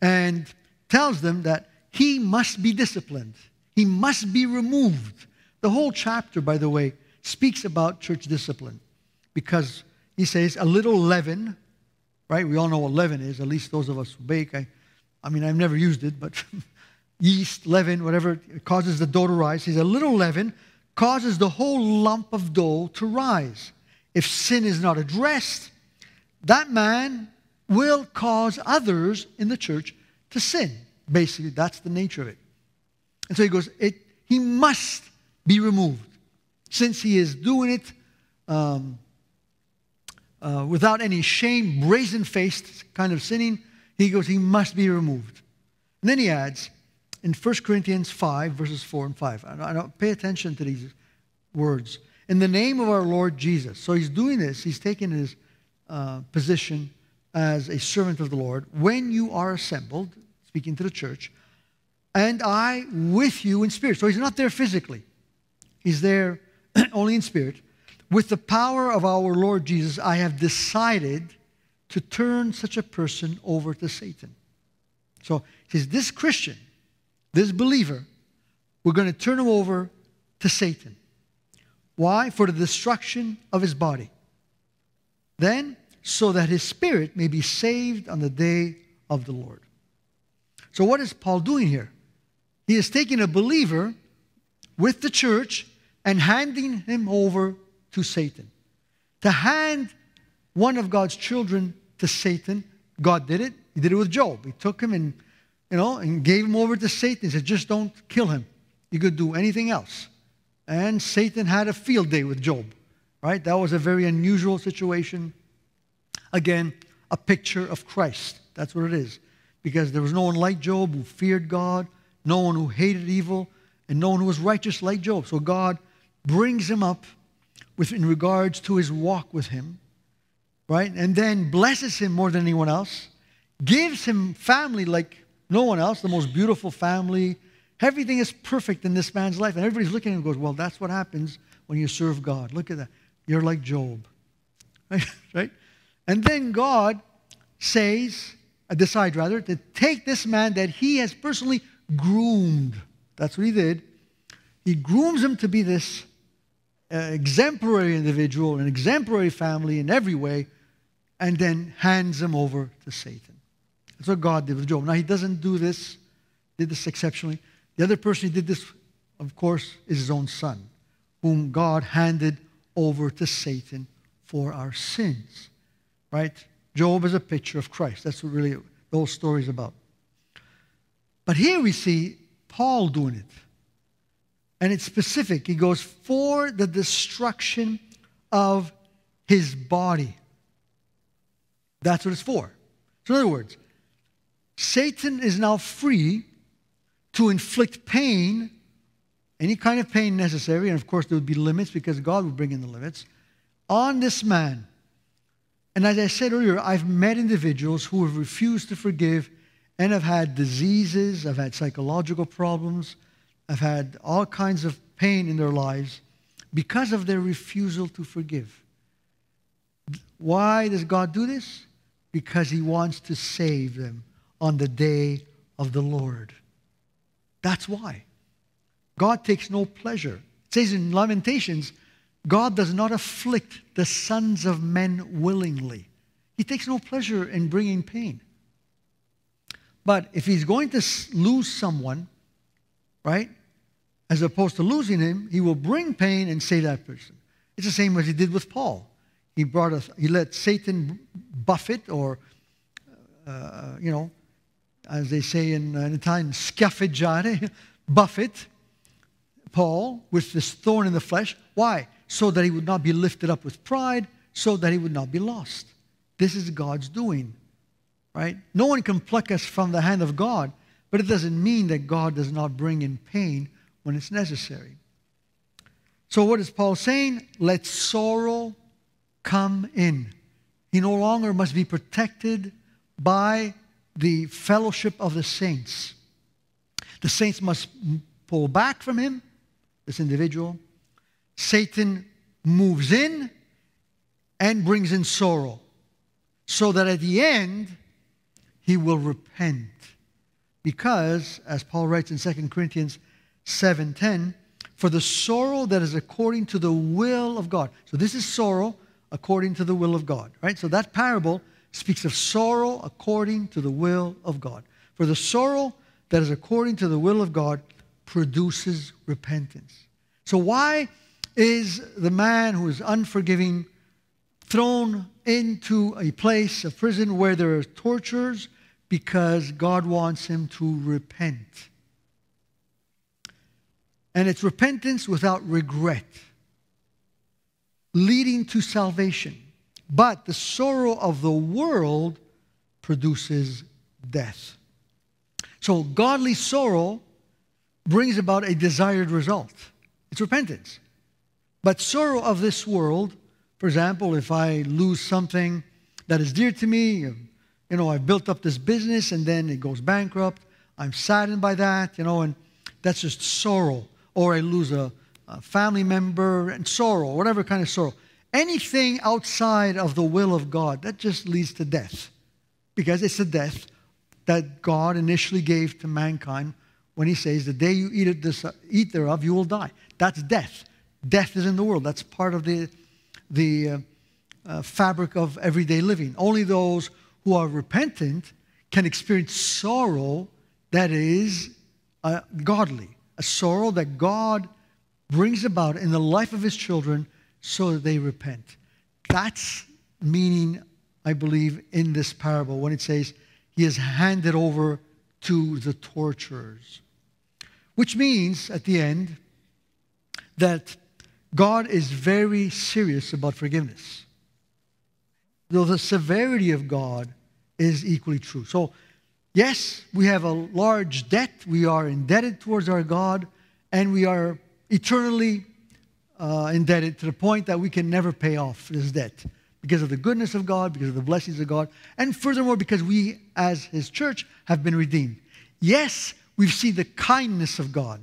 and tells them that he must be disciplined, he must be removed. The whole chapter, by the way, speaks about church discipline because he says a little leaven, right? We all know what leaven is, at least those of us who bake. I, I mean, I've never used it, but yeast, leaven, whatever, causes the dough to rise. He says a little leaven causes the whole lump of dough to rise. If sin is not addressed, that man will cause others in the church to sin. Basically, that's the nature of it. And so he goes, it, he must be removed. Since he is doing it um, uh, without any shame, brazen faced kind of sinning, he goes, he must be removed. And then he adds in 1 Corinthians 5, verses 4 and 5. I don't pay attention to these words. In the name of our Lord Jesus. So he's doing this, he's taking his uh, position as a servant of the Lord. When you are assembled, speaking to the church, and I with you in spirit. So he's not there physically, he's there only in spirit. With the power of our Lord Jesus, I have decided to turn such a person over to Satan. So he says, This Christian, this believer, we're going to turn him over to Satan. Why? For the destruction of his body. Then, so that his spirit may be saved on the day of the Lord. So, what is Paul doing here? He is taking a believer with the church and handing him over to Satan. To hand one of God's children to Satan, God did it. He did it with Job. He took him and, you know, and gave him over to Satan. He said, just don't kill him. You could do anything else. And Satan had a field day with Job, right? That was a very unusual situation. Again, a picture of Christ. That's what it is. Because there was no one like Job who feared God, no one who hated evil, and no one who was righteous like Job. So God brings him up with in regards to his walk with him, right? And then blesses him more than anyone else, gives him family like no one else, the most beautiful family. Everything is perfect in this man's life. And everybody's looking at him and goes, Well, that's what happens when you serve God. Look at that. You're like Job. right? And then God says, uh, decide rather, to take this man that he has personally groomed. That's what he did. He grooms him to be this uh, exemplary individual, an exemplary family in every way, and then hands him over to Satan. That's what God did with Job. Now, he doesn't do this, did this exceptionally. The other person who did this, of course, is his own son, whom God handed over to Satan for our sins. Right? Job is a picture of Christ. That's what really the whole story is about. But here we see Paul doing it. And it's specific. He goes, for the destruction of his body. That's what it's for. So, in other words, Satan is now free to inflict pain, any kind of pain necessary, and of course there would be limits because God would bring in the limits, on this man. And as I said earlier, I've met individuals who have refused to forgive and have had diseases, I've had psychological problems, I've had all kinds of pain in their lives because of their refusal to forgive. Why does God do this? Because He wants to save them on the day of the Lord. That's why. God takes no pleasure. It says in Lamentations, God does not afflict the sons of men willingly. He takes no pleasure in bringing pain. But if he's going to lose someone, right, as opposed to losing him, he will bring pain and save that person. It's the same as he did with Paul. He brought us, he let Satan buffet or, uh, you know, as they say in, uh, in Italian, schiaffeggiare, buffet Paul with this thorn in the flesh. Why? So that he would not be lifted up with pride, so that he would not be lost. This is God's doing, right? No one can pluck us from the hand of God, but it doesn't mean that God does not bring in pain when it's necessary. So, what is Paul saying? Let sorrow come in. He no longer must be protected by the fellowship of the saints. The saints must pull back from him, this individual. Satan moves in and brings in sorrow, so that at the end, he will repent. Because, as Paul writes in 2 Corinthians 7:10, for the sorrow that is according to the will of God. So this is sorrow according to the will of God, right? So that parable speaks of sorrow according to the will of God. For the sorrow that is according to the will of God produces repentance. So, why is the man who is unforgiving thrown into a place a prison where there are tortures? Because God wants him to repent. And it's repentance without regret, leading to salvation. But the sorrow of the world produces death. So godly sorrow brings about a desired result. It's repentance. But sorrow of this world, for example, if I lose something that is dear to me, you know, I've built up this business and then it goes bankrupt, I'm saddened by that, you know, and that's just sorrow. Or I lose a, a family member and sorrow, whatever kind of sorrow. Anything outside of the will of God, that just leads to death. Because it's the death that God initially gave to mankind when he says, The day you eat, this, eat thereof, you will die. That's death. Death is in the world. That's part of the, the uh, uh, fabric of everyday living. Only those who are repentant can experience sorrow that is uh, godly, a sorrow that God brings about in the life of his children so that they repent. That's meaning, I believe, in this parable when it says, He is handed over to the torturers. Which means, at the end, that God is very serious about forgiveness. Though the severity of God is equally true. So, yes, we have a large debt. We are indebted towards our God, and we are eternally uh, indebted to the point that we can never pay off this debt because of the goodness of God, because of the blessings of God, and furthermore, because we, as His church, have been redeemed. Yes, we've seen the kindness of God,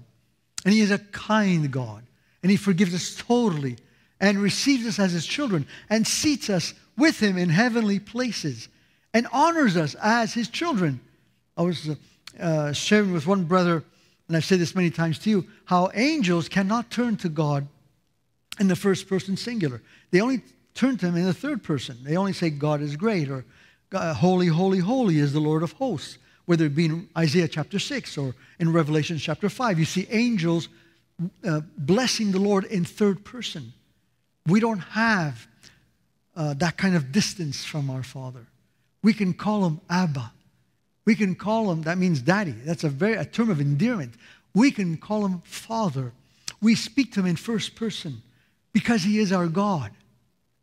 and He is a kind God, and He forgives us totally and receives us as His children and seats us with Him in heavenly places and honors us as His children. I was uh, sharing with one brother, and I've said this many times to you, how angels cannot turn to God in the first person singular. They only turn to him in the third person. They only say, God is great, or Holy, holy, holy is the Lord of hosts, whether it be in Isaiah chapter 6 or in Revelation chapter 5. You see angels uh, blessing the Lord in third person. We don't have uh, that kind of distance from our Father. We can call him Abba. We can call him, that means daddy. That's a, very, a term of endearment. We can call him Father. We speak to him in first person because he is our God.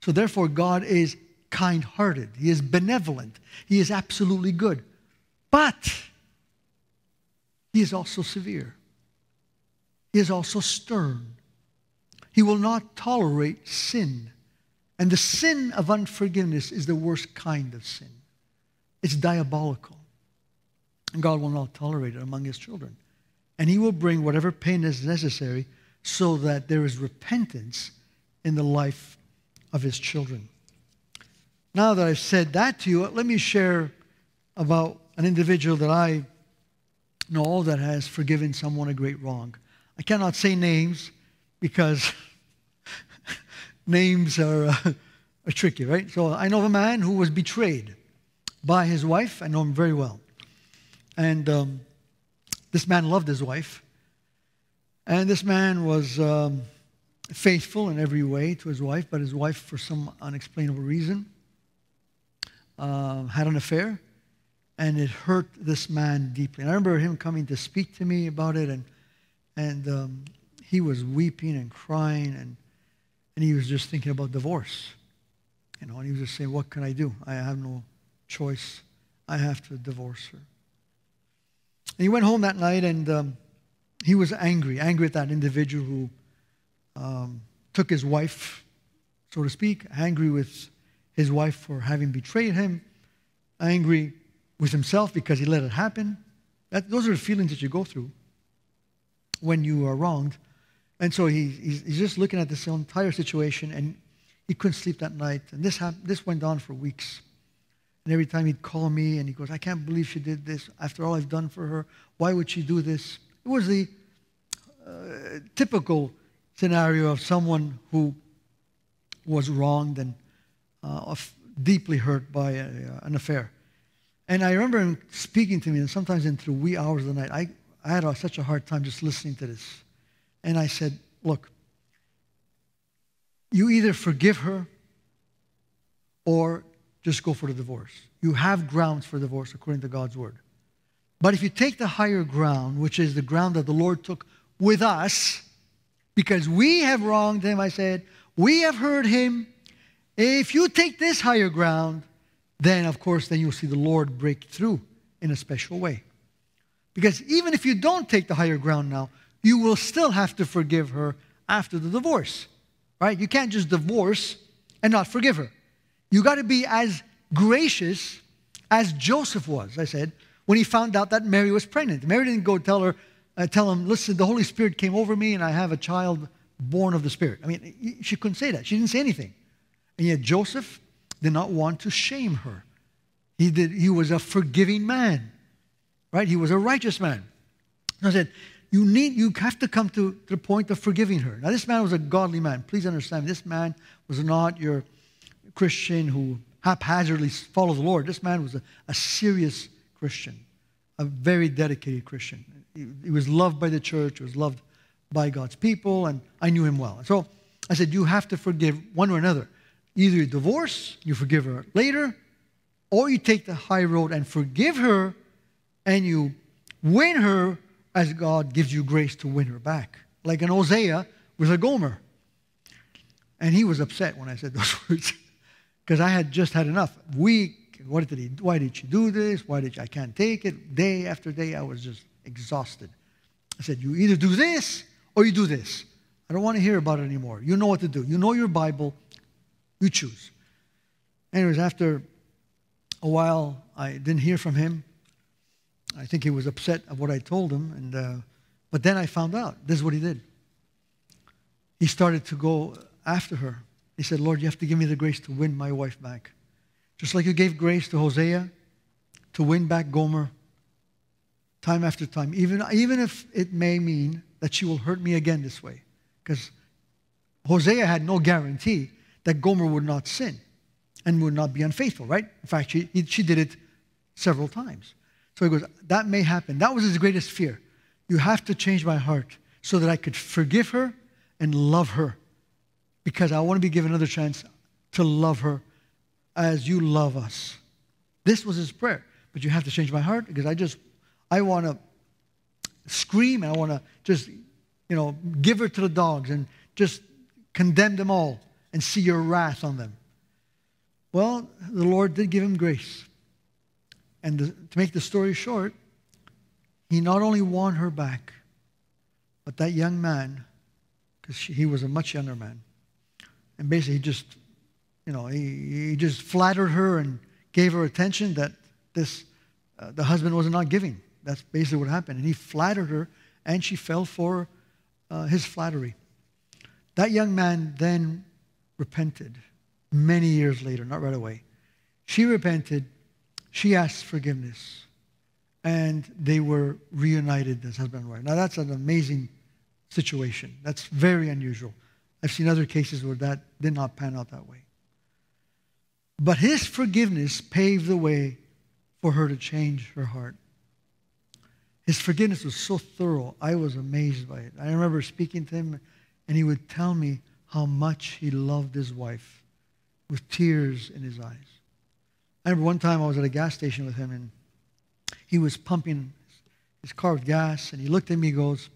So therefore, God is kind hearted, he is benevolent, he is absolutely good. But he is also severe, he is also stern. He will not tolerate sin. And the sin of unforgiveness is the worst kind of sin. It's diabolical. And God will not tolerate it among his children. And he will bring whatever pain is necessary so that there is repentance in the life of his children. Now that I've said that to you, let me share about an individual that I know that has forgiven someone a great wrong. I cannot say names because names are, uh, are tricky, right? So I know of a man who was betrayed by his wife. I know him very well. And um, this man loved his wife. And this man was um, faithful in every way to his wife, but his wife, for some unexplainable reason, uh, had an affair, and it hurt this man deeply. And I remember him coming to speak to me about it, and and um, he was weeping and crying, and and he was just thinking about divorce, you know. And he was just saying, "What can I do? I have no choice. I have to divorce her." And he went home that night, and um, he was angry, angry at that individual who um, took his wife, so to speak, angry with his wife for having betrayed him, angry with himself because he let it happen. That, those are the feelings that you go through when you are wronged. And so he, he's, he's, just looking at this entire situation and he couldn't sleep that night. And this, this went on for weeks. And every time he'd call me and he goes, I can't believe she did this after all I've done for her. Why would she do this? It was the uh, typical scenario of someone who was wronged and uh, deeply hurt by a, uh, an affair. And I remember him speaking to me, and sometimes into the wee hours of the night, I, I had a, such a hard time just listening to this. And I said, Look, you either forgive her or just go for the divorce. You have grounds for divorce according to God's word. But if you take the higher ground, which is the ground that the Lord took with us, because we have wronged him, I said. We have hurt him. If you take this higher ground, then of course, then you'll see the Lord break through in a special way. Because even if you don't take the higher ground now, you will still have to forgive her after the divorce. Right? You can't just divorce and not forgive her. You got to be as gracious as Joseph was, I said, when he found out that Mary was pregnant. Mary didn't go tell her, uh, tell him, listen, the Holy Spirit came over me and I have a child born of the Spirit. I mean, she couldn't say that. She didn't say anything. And yet Joseph did not want to shame her. He, did, he was a forgiving man, right? He was a righteous man. I said, you need, you have to come to, to the point of forgiving her. Now, this man was a godly man. Please understand, this man was not your Christian who haphazardly followed the Lord. This man was a, a serious Christian, a very dedicated Christian. He, was loved by the church, he was loved by God's people, and I knew him well. So I said, You have to forgive one or another. Either you divorce, you forgive her later, or you take the high road and forgive her and you win her as God gives you grace to win her back. Like an Hosea with a Gomer. And he was upset when I said those words because I had just had enough. Week, What did he? Why did she do this? Why did she, I can't take it? Day after day, I was just exhausted. I said, you either do this or you do this. I don't want to hear about it anymore. You know what to do. You know your Bible. You choose. Anyways, after a while, I didn't hear from him. I think he was upset of what I told him. And, uh, but then I found out this is what he did. He started to go after her. He said, Lord, you have to give me the grace to win my wife back. Just like you gave grace to Hosea to win back Gomer time after time, even, even if it may mean that she will hurt me again this way. Because Hosea had no guarantee that Gomer would not sin and would not be unfaithful, right? In fact, she, she did it several times. So he goes, That may happen. That was his greatest fear. You have to change my heart so that I could forgive her and love her because I want to be given another chance to love her as you love us. This was his prayer. But you have to change my heart because I just, I want to scream and I want to just, you know, give her to the dogs and just condemn them all and see your wrath on them. Well, the Lord did give him grace. And to, to make the story short, he not only won her back, but that young man, because he was a much younger man, and basically he just, you know, he, he just flattered her and gave her attention that this, uh, the husband was not giving. That's basically what happened. And he flattered her, and she fell for uh, his flattery. That young man then repented many years later, not right away. She repented, she asked forgiveness, and they were reunited as husband and wife. Now, that's an amazing situation. That's very unusual. I've seen other cases where that did not pan out that way. But his forgiveness paved the way for her to change her heart. His forgiveness was so thorough, I was amazed by it. I remember speaking to him, and he would tell me how much he loved his wife with tears in his eyes. I remember one time I was at a gas station with him, and he was pumping his car with gas, and he looked at me and goes,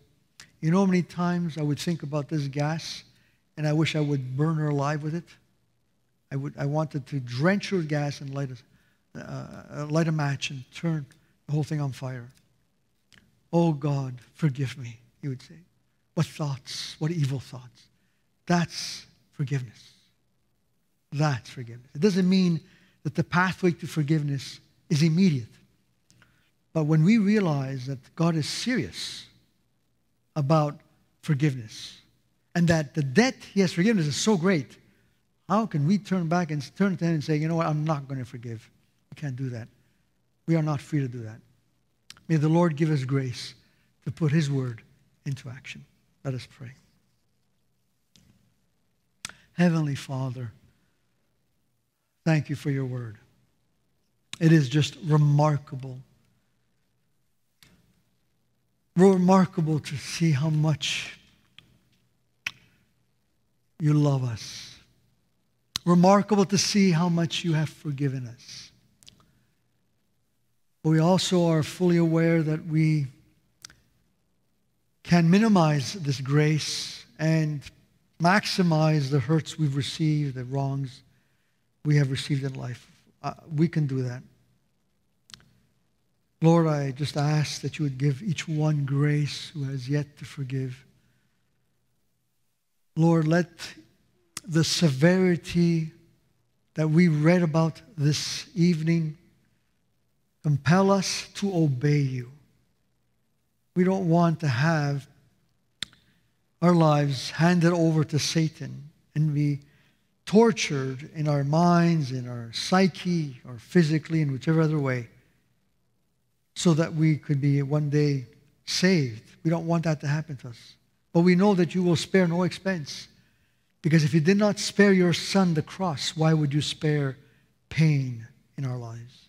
You know how many times I would think about this gas, and I wish I would burn her alive with it? I, would, I wanted to drench her with gas and light a, uh, light a match and turn the whole thing on fire. Oh God, forgive me, he would say. What thoughts, what evil thoughts. That's forgiveness. That's forgiveness. It doesn't mean that the pathway to forgiveness is immediate. But when we realize that God is serious about forgiveness and that the debt he has forgiveness is so great, how can we turn back and turn to him and say, you know what, I'm not going to forgive? We can't do that. We are not free to do that. May the Lord give us grace to put his word into action. Let us pray. Heavenly Father, thank you for your word. It is just remarkable. Remarkable to see how much you love us. Remarkable to see how much you have forgiven us. But we also are fully aware that we can minimize this grace and maximize the hurts we've received, the wrongs we have received in life. Uh, we can do that. Lord, I just ask that you would give each one grace who has yet to forgive. Lord, let the severity that we read about this evening compel us to obey you. We don't want to have our lives handed over to Satan and be tortured in our minds, in our psyche, or physically, in whichever other way, so that we could be one day saved. We don't want that to happen to us. But we know that you will spare no expense. Because if you did not spare your son the cross, why would you spare pain in our lives?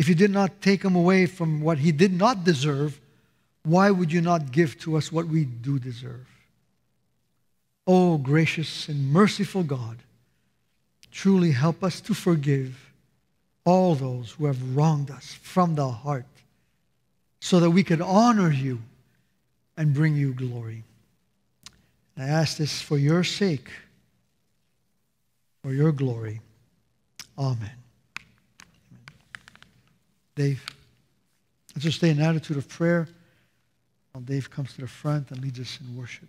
If you did not take him away from what he did not deserve, why would you not give to us what we do deserve? Oh, gracious and merciful God, truly help us to forgive all those who have wronged us from the heart so that we could honor you and bring you glory. I ask this for your sake, for your glory. Amen. Dave, let's just stay in an attitude of prayer while Dave comes to the front and leads us in worship.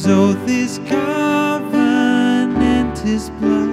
His oath is covenant, his blood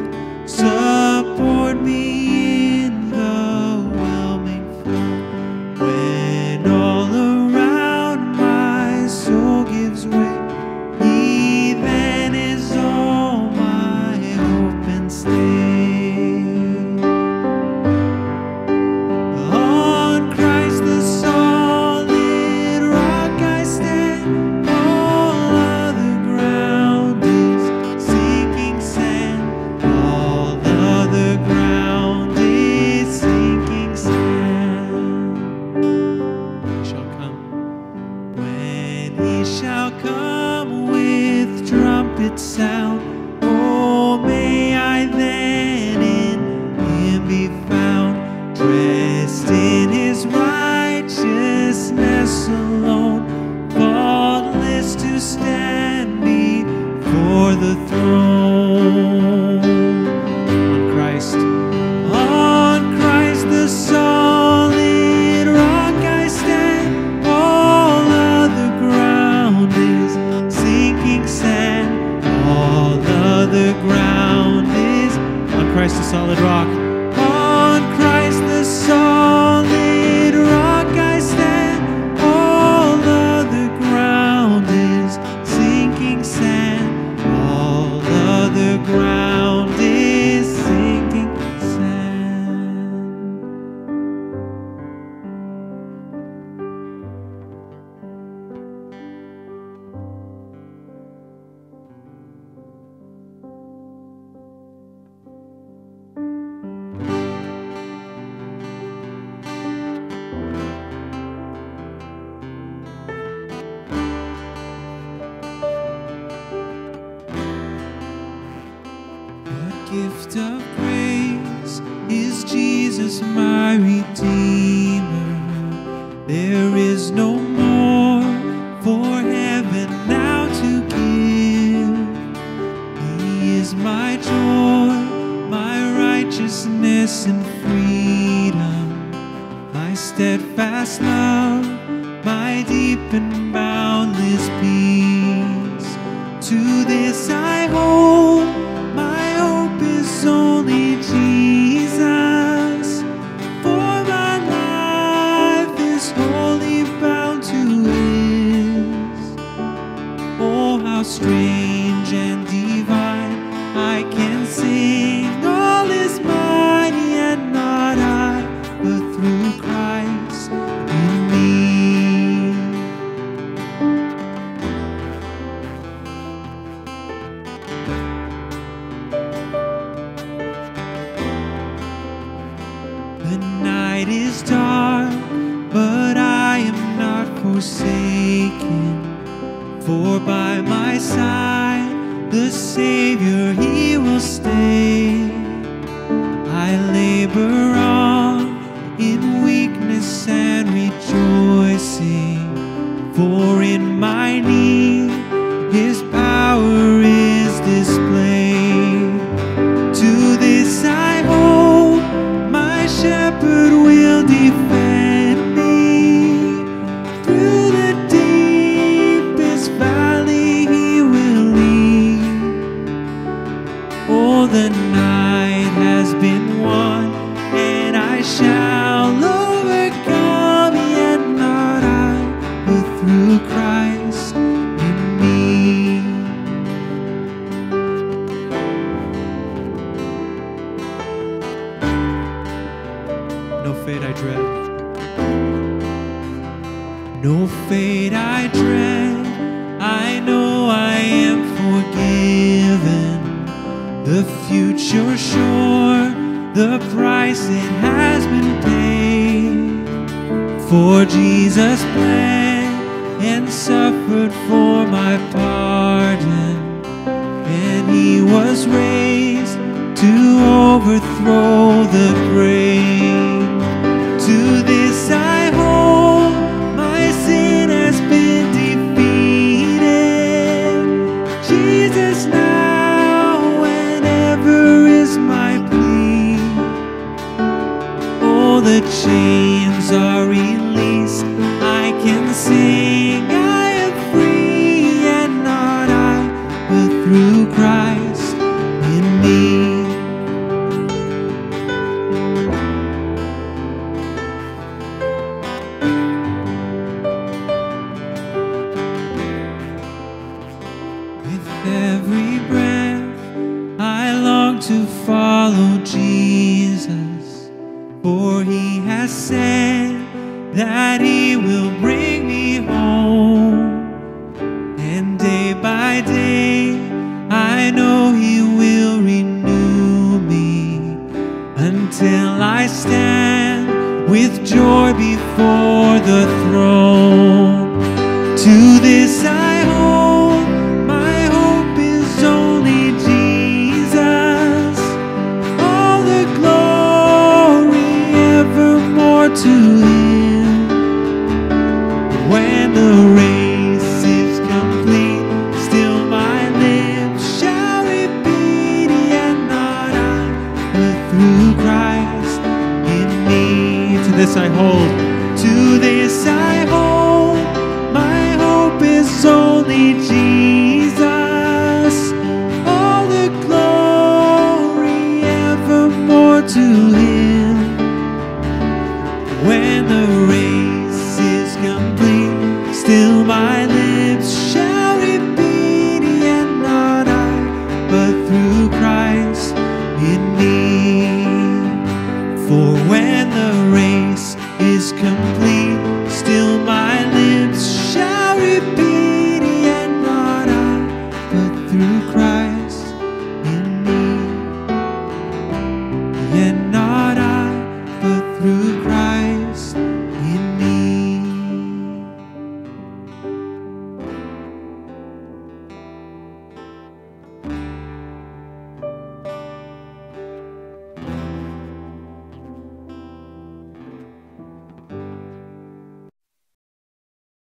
steadfast love, my deep and boundless peace. To this See.